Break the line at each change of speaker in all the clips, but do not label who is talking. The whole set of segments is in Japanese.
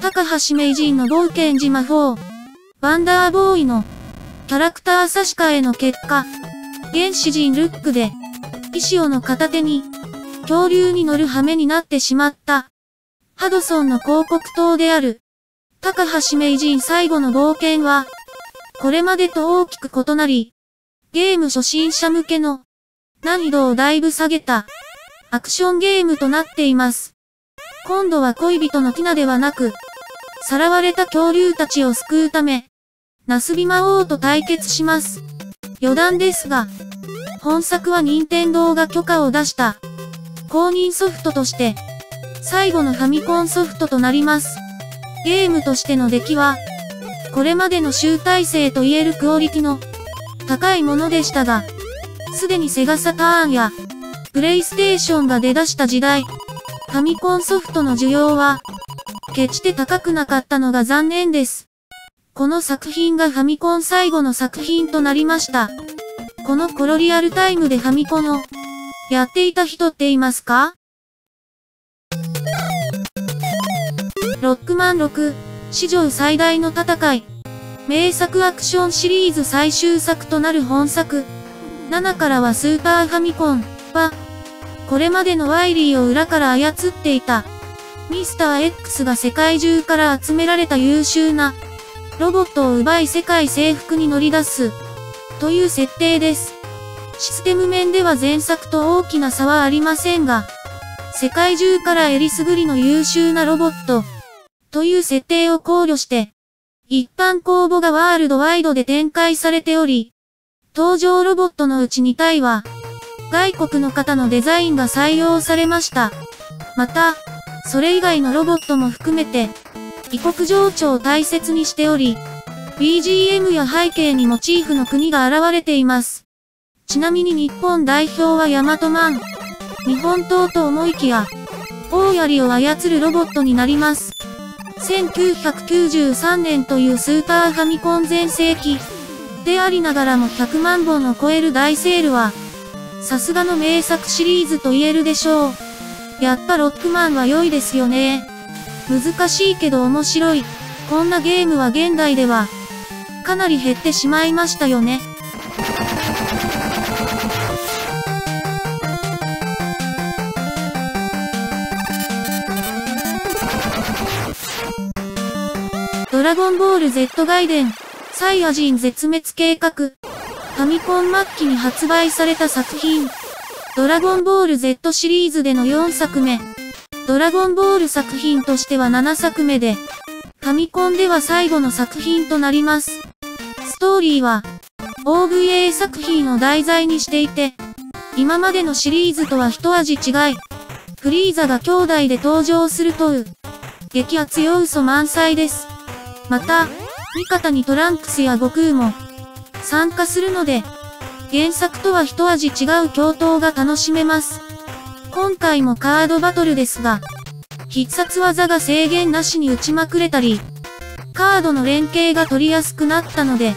高橋名人の冒険寺魔法、ワンダーボーイのキャラクター差し替えの結果、原始人ルックで、石尾の片手に、恐竜に乗る羽目になってしまった。ハドソンの広告塔である、高橋名人最後の冒険は、これまでと大きく異なり、ゲーム初心者向けの難易度をだいぶ下げたアクションゲームとなっています。今度は恋人のティナではなく、さらわれた恐竜たちを救うため、ナスビ魔王と対決します。余談ですが、本作は任天堂が許可を出した公認ソフトとして、最後のファミコンソフトとなります。ゲームとしての出来は、これまでの集大成と言えるクオリティの高いものでしたが、すでにセガサターンやプレイステーションが出だした時代、ファミコンソフトの需要は決して高くなかったのが残念です。この作品がファミコン最後の作品となりました。この頃リアルタイムでファミコンをやっていた人っていますか？ロックマン6、史上最大の戦い。名作アクションシリーズ最終作となる本作。7からはスーパーファミコンは、これまでのワイリーを裏から操っていた、ミスター X が世界中から集められた優秀な、ロボットを奪い世界征服に乗り出す、という設定です。システム面では前作と大きな差はありませんが、世界中からえりすぐりの優秀なロボット、という設定を考慮して、一般公募がワールドワイドで展開されており、登場ロボットのうち2体は、外国の方のデザインが採用されました。また、それ以外のロボットも含めて、異国情緒を大切にしており、BGM や背景にモチーフの国が現れています。ちなみに日本代表はヤマトマン。日本刀と思いきや、大槍を操るロボットになります。1993年というスーパーファミコン全盛期でありながらも100万本を超える大セールは、さすがの名作シリーズと言えるでしょう。やっぱロックマンは良いですよね。難しいけど面白い。こんなゲームは現代では、かなり減ってしまいましたよね。ドラゴンボール Z ガイデン、サイヤ人絶滅計画。ファミコン末期に発売された作品。ドラゴンボール Z シリーズでの4作目。ドラゴンボール作品としては7作目で、ファミコンでは最後の作品となります。ストーリーは、OVA 作品を題材にしていて、今までのシリーズとは一味違い、フリーザが兄弟で登場するという、激アツ要素満載です。また、味方にトランクスや悟空も参加するので、原作とは一味違う共闘が楽しめます。今回もカードバトルですが、必殺技が制限なしに打ちまくれたり、カードの連携が取りやすくなったので、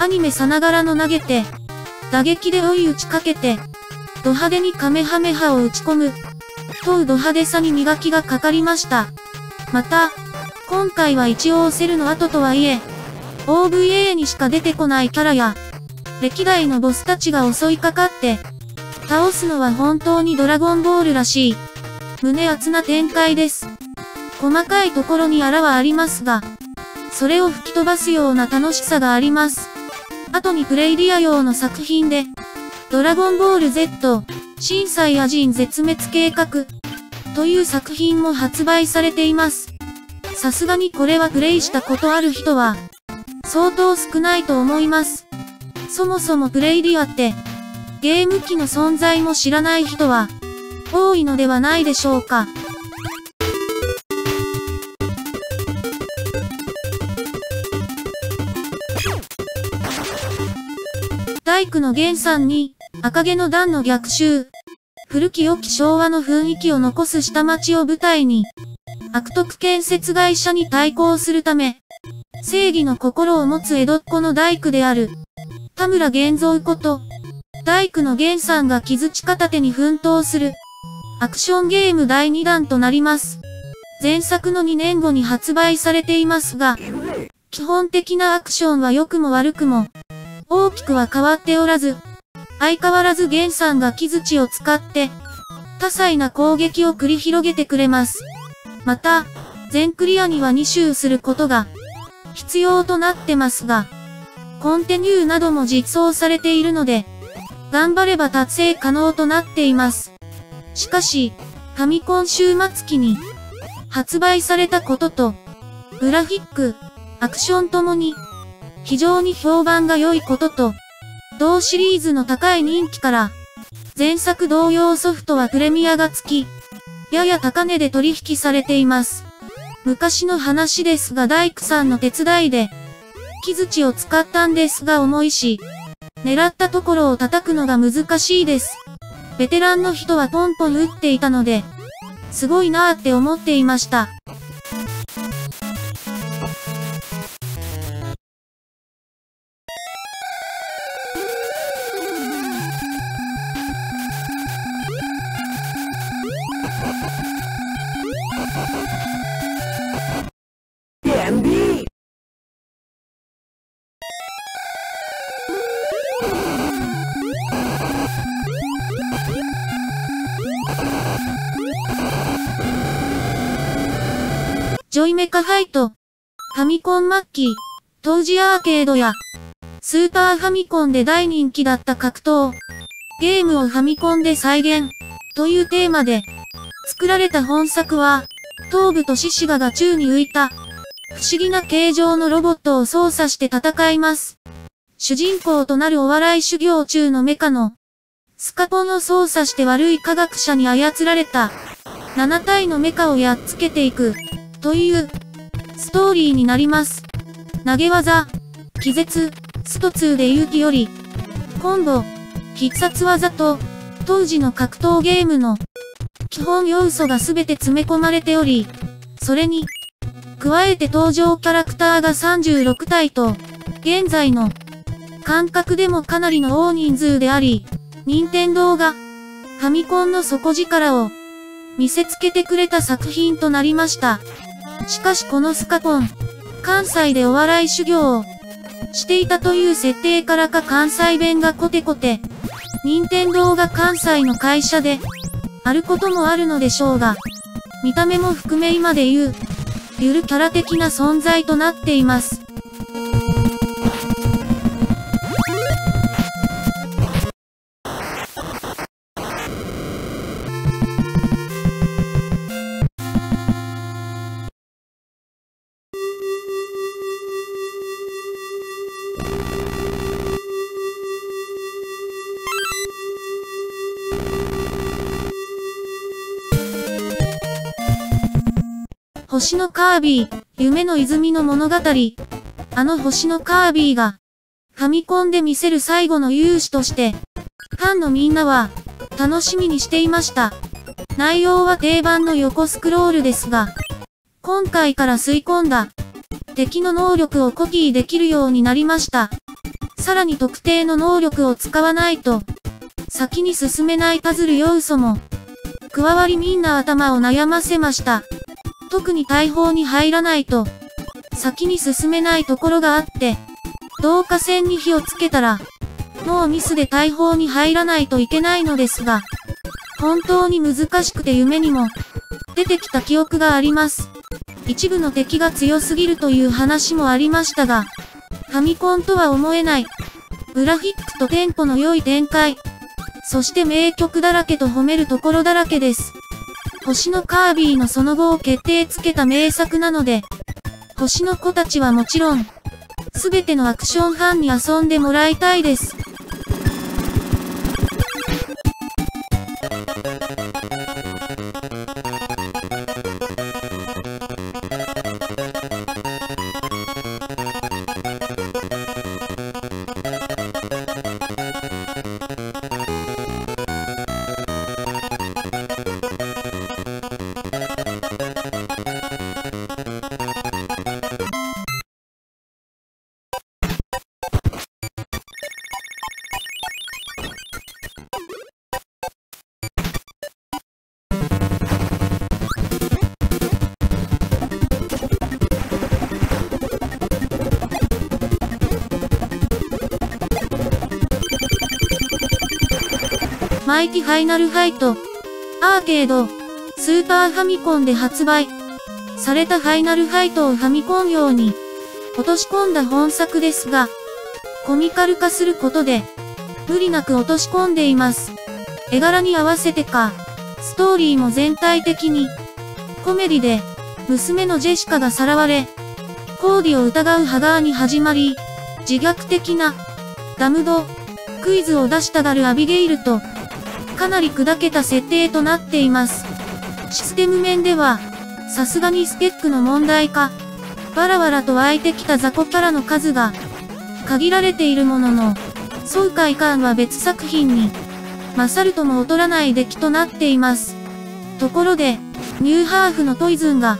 アニメさながらの投げて、打撃で追い打ちかけて、ド派手にカメハメハを打ち込む、とうド派手さに磨きがかかりました。また、今回は一応セルの後とはいえ、OVA にしか出てこないキャラや、歴代のボスたちが襲いかかって、倒すのは本当にドラゴンボールらしい、胸熱な展開です。細かいところにあらはありますが、それを吹き飛ばすような楽しさがあります。後にプレイリア用の作品で、ドラゴンボール Z、震災野人絶滅計画、という作品も発売されています。さすがにこれはプレイしたことある人は、相当少ないと思います。そもそもプレイリアって、ゲーム機の存在も知らない人は、多いのではないでしょうか。大工の源さんに、赤毛の段の逆襲。古き良き昭和の雰囲気を残す下町を舞台に、悪徳建設会社に対抗するため、正義の心を持つ江戸っ子の大工である、田村源三こと、大工の源さんが傷地片手に奮闘する、アクションゲーム第2弾となります。前作の2年後に発売されていますが、基本的なアクションは良くも悪くも、大きくは変わっておらず、相変わらずゲンさんが木槌を使って、多彩な攻撃を繰り広げてくれます。また、全クリアには2周することが必要となってますが、コンテニューなども実装されているので、頑張れば達成可能となっています。しかし、ファミコン週末期に発売されたことと、グラフィック、アクションともに非常に評判が良いことと、同シリーズの高い人気から、前作同様ソフトはプレミアが付き、やや高値で取引されています。昔の話ですが大工さんの手伝いで、木槌を使ったんですが重いし、狙ったところを叩くのが難しいです。ベテランの人はポンポン打っていたので、すごいなーって思っていました。ジョイメカファイト、ファミコン末期、当時アーケードや、スーパーファミコンで大人気だった格闘、ゲームをファミコンで再現、というテーマで、作られた本作は、頭部と獅子がが宙に浮いた、不思議な形状のロボットを操作して戦います。主人公となるお笑い修行中のメカの、スカポンを操作して悪い科学者に操られた、7体のメカをやっつけていく。というストーリーになります。投げ技、気絶、スト2で勇気より、コンボ、必殺技と、当時の格闘ゲームの基本要素が全て詰め込まれており、それに、加えて登場キャラクターが36体と、現在の感覚でもかなりの大人数であり、任天堂がファミコンの底力を見せつけてくれた作品となりました。しかしこのスカポン、関西でお笑い修行をしていたという設定からか関西弁がコテコテ、任天堂が関西の会社で、あることもあるのでしょうが、見た目も含め今で言う、ゆるキャラ的な存在となっています。星のカービィ、夢の泉の物語。あの星のカービィが、ファミコンで見せる最後の勇姿として、ファンのみんなは、楽しみにしていました。内容は定番の横スクロールですが、今回から吸い込んだ、敵の能力をコピーできるようになりました。さらに特定の能力を使わないと、先に進めないパズル要素も、加わりみんな頭を悩ませました。特に大砲に入らないと、先に進めないところがあって、導火線に火をつけたら、もうミスで大砲に入らないといけないのですが、本当に難しくて夢にも、出てきた記憶があります。一部の敵が強すぎるという話もありましたが、ファミコンとは思えない、グラフィックとテンポの良い展開、そして名曲だらけと褒めるところだらけです。星のカービィのその後を決定つけた名作なので、星の子たちはもちろん、すべてのアクションファンに遊んでもらいたいです。マイティファイナルファイト、アーケード、スーパーファミコンで発売されたファイナルファイトをファミコン用に落とし込んだ本作ですが、コミカル化することで、無理なく落とし込んでいます。絵柄に合わせてか、ストーリーも全体的に、コメディで、娘のジェシカがさらわれ、コーディを疑うハガーに始まり、自虐的な、ダムド、クイズを出したがるアビゲイルと、かなり砕けた設定となっています。システム面では、さすがにスペックの問題か、わらわらと湧いてきた雑魚キャラの数が、限られているものの、爽快感は別作品に、勝るとも劣らない出来となっています。ところで、ニューハーフのトイズンが、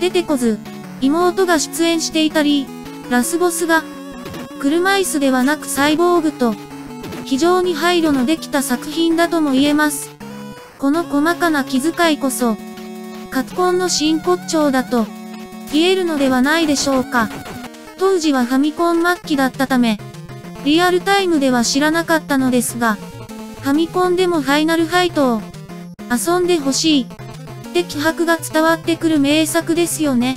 出てこず、妹が出演していたり、ラスボスが、車椅子ではなくサイボーグと、非常に配慮のできた作品だとも言えます。この細かな気遣いこそ、カツコンの真骨頂だと、言えるのではないでしょうか。当時はファミコン末期だったため、リアルタイムでは知らなかったのですが、ファミコンでもファイナルファイトを遊んでほしいって気迫が伝わってくる名作ですよね。